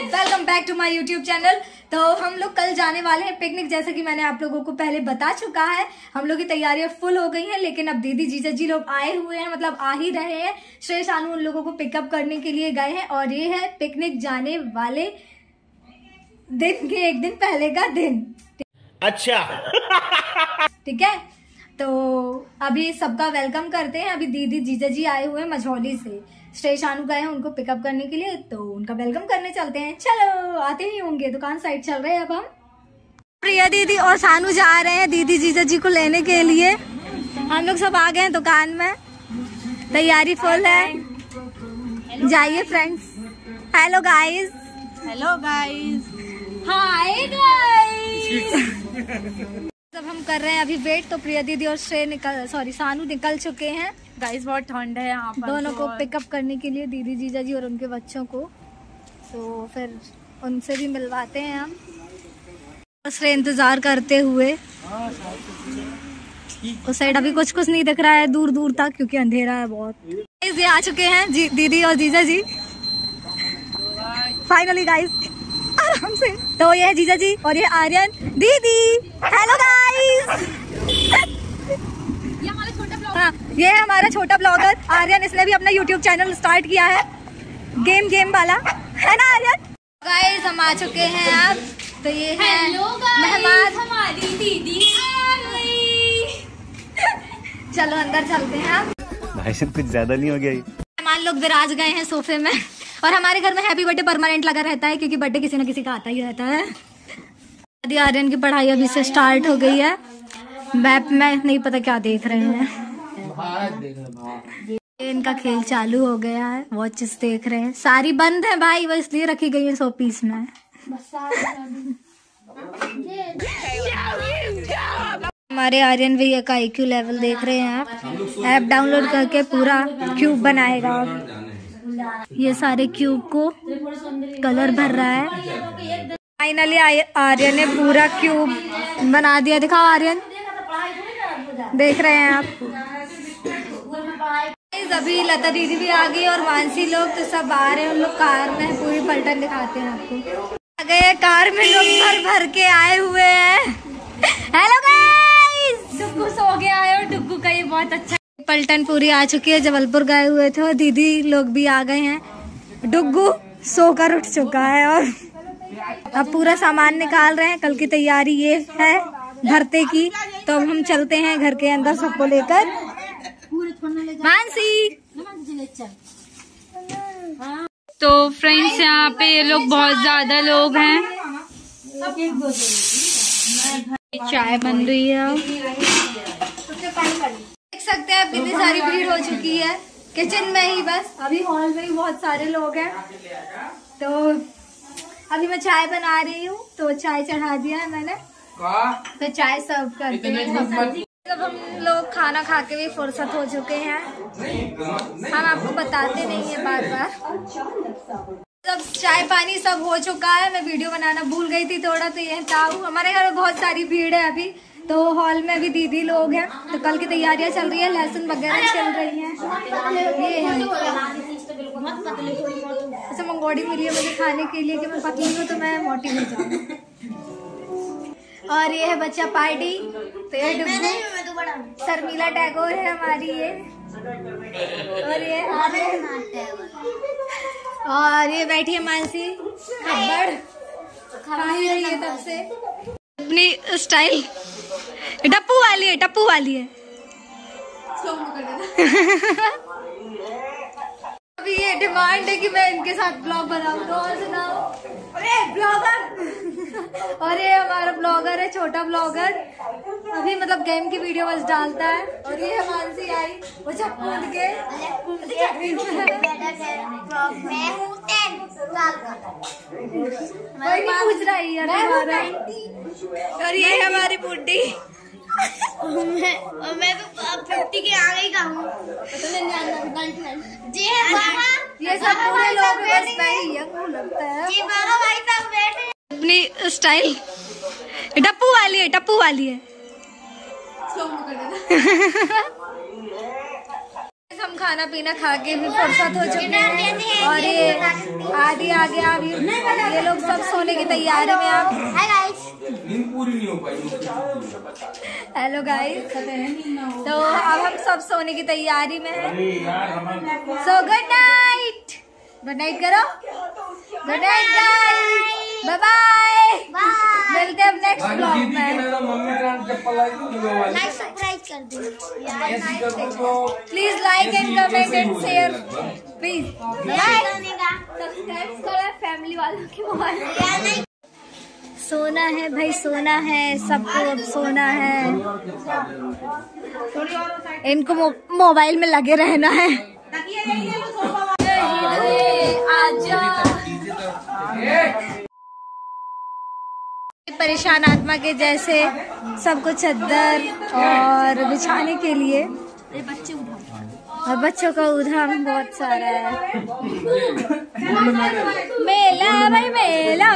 Welcome back to my YouTube channel तो हम लोग कल जाने वाले हैं पिकनिक जैसा कि मैंने आप लोगों को पहले बता चुका है। हम लोग की तैयारियाँ फुल हो गई हैं लेकिन अब दीदी जीजा जी लोग आए हुए हैं मतलब आ ही रहे हैं। श्रेय शानू उन लोगों को पिकअप करने के लिए गए हैं और ये है पिकनिक जाने वाले दिन के एक दिन पहले का दिन। अच्छा। ठीक है? तो अभी सबका वेलकम करते हैं। अभी दीदी जीजा जी आए हुए हैं मझौली से। श्रेय शानू गए हैं उनको पिकअप करने के लिए तो उनका वेलकम करने चलते हैं। चलो आते ही होंगे दुकान साइड चल रहे हैं अब हम। प्रिया दीदी और शानू जा रहे हैं दीदी जीजा जी को लेने के लिए। हम लोग सब आ गए हैं दुकान में। तैयारी फुल है। जाइए friends hello guys hello guys hi guys सब हम कर रहे हैं अभी वेट तो प्रिया दीदी और श्रेय निकल सॉरी सानू निकल चुके हैं। गाइस बहुत ठंड है यहाँ पर दोनों को तो- पिकअप करने के लिए दीदी जीजा जी और उनके बच्चों को। तो फिर उनसे भी मिलवाते हैं हम। बस रे इंतज़ार करते हुए। उस साइड अभी कुछ कुछ नहीं दिख रहा है दूर दूर तक क्योंकि अंधेरा है बहुत। ये आ चुके हैं जी, दीदी और जीजा जी। फाइनली गाइस आराम से। तो ये है जीजा जी और ये आर्यन। दीदी हेलो गाइस हाँ ये है हमारा छोटा ब्लॉगर आर्यन। इसने भी अपना यूट्यूब चैनल स्टार्ट किया है। गेम गेम वाला। है ना आर्यन? गाइस हम आ चुके हैं आप तो ये है मेहमान। हमारी दीदी चलो अंदर चलते हैं अब। भाई कुछ ज़्यादा नहीं हो गया मेहमान लोग विराज गए हैं सोफे में। और हमारे घर में हैप्पी बर्थडे परमानेंट लगा रहता है क्योंकि बर्थडे किसी न किसी का आता ही रहता है। आर्यन की पढ़ाई अभी से स्टार्ट हो गई है। मैप में नहीं पता क्या देख रहे हैं। इनका खेल चालू हो गया है। वॉचेस देख रहे हैं। सारी बंद है भाई, वो इसलिए रखी गई है सो पीस में। हमारे आर्यन भैया का IQ लेवल देख रहे हैं आप। ऐप डाउनलोड करके पूरा क्यूब बनाएगा। ये सारे क्यूब को कलर भर रहा है। फाइनली आर्यन ने पूरा क्यूब बना दिया। दिखाओ आर्यन। देख रहे हैं आप। Guys, अभी लता दीदी भी आ गई और मानसी लोग तो सब आ रहे हैं। उन लोग कार में पूरी पलटन दिखाते हैं आपको। आ गए कार में लोग भर भर के आए हुए हैं। हेलो गाइस डुग्गू सो गया है और डुग्गू का ये बहुत अच्छा पलटन पूरी आ चुकी है जबलपुर गए हुए थे और दीदी लोग भी आ गए हैं। डुग्गू सोकर उठ चुका है और अब पूरा सामान निकाल रहे हैं। कल की तैयारी ये है भरते की। तो अब हम चलते हैं घर के अंदर सबको लेकर। मानसी। तो फ्रेंड्स यहाँ पे ये लोग बहुत ज़्यादा लोग हैं। चाय बन रही है देख सकते हैं अब कितनी सारी भीड़ हो चुकी है। किचन में ही बस। अभी हॉल में ही बहुत सारे लोग हैं। तो अभी मैं चाय बना रही हूँ तो चाय चढ़ा दिया है मैंने। तो चाय सर्व करते हैं। सबको। जब हम लोग खाना खा के भी फुर्सत हो चुके हैं, हम आपको बताते नहीं है बार बार। जब चाय पानी सब हो चुका है, मैं वीडियो बनाना भूल गई थी थोड़ा तो ये ताऊ, हमारे घर में बहुत सारी भीड़ है अभी तो हॉल में भी दीदी लोग हैं तो कल की तैयारियाँ चल रही है लहसुन वगैरह चल रही हैं। ऐसे मंगोड़ी मिली है मुझे खाने के लिए, कि मैं पतली हूँ तो मैं मोटी हो जाऊँ। और ये है बच्चा पार्टी तो ये शर्मिला टैगोर है हमारी ये। और ये और ये। बैठी है मानसी। खब्बड़ खा रही है तब से? अपनी स्टाइल। टप्पू वाली है टप्पू वाली है। डिमांड है कि मैं इनके साथ ब्लॉग बनाऊँ। तो और सुनाओ। अरे ब्लॉगर! और ये हमारा ब्लॉगर है छोटा ब्लॉगर। अभी मतलब गेम की वीडियो बस डालता है। और ये मानसी आई वो जब कूद के पूछ रही है हमारा और ये हमारी मैं और मैं तो फिफ्टी के आगे का हूँ जी है बाबा ये सब पूरे लोग बस मैं ही है लगता है जी बाबा भाई बैठे अपनी स्टाइल टप्पू वाली है टप्पू वाली है हम खाना पीना खा के भी फुर्सत हो चुके हैं और ये आदि आ गया अभी ये लोग सब सोने की तैयारी में आप हाय गाइस हेलो गाइस तो अब हम सब सोने की तैयारी में हैं। So good night good night करो। Good night guys bye bye मिलते हैं नेक्स्ट ब्लॉग में। लाइक सब्सक्राइब कर दो। Please like and comment and share please subscribe करो। फैमिली वालों के मोबाइल। नहीं सोना है भाई, सोना है, सबको अब सोना है। इनको मोबाइल में लगे रहना है। परेशान आत्मा के जैसे सबको चद्दर और बिछाने के लिए। और बच्चों का उधम बहुत सारा है। मेला भाई, मेला।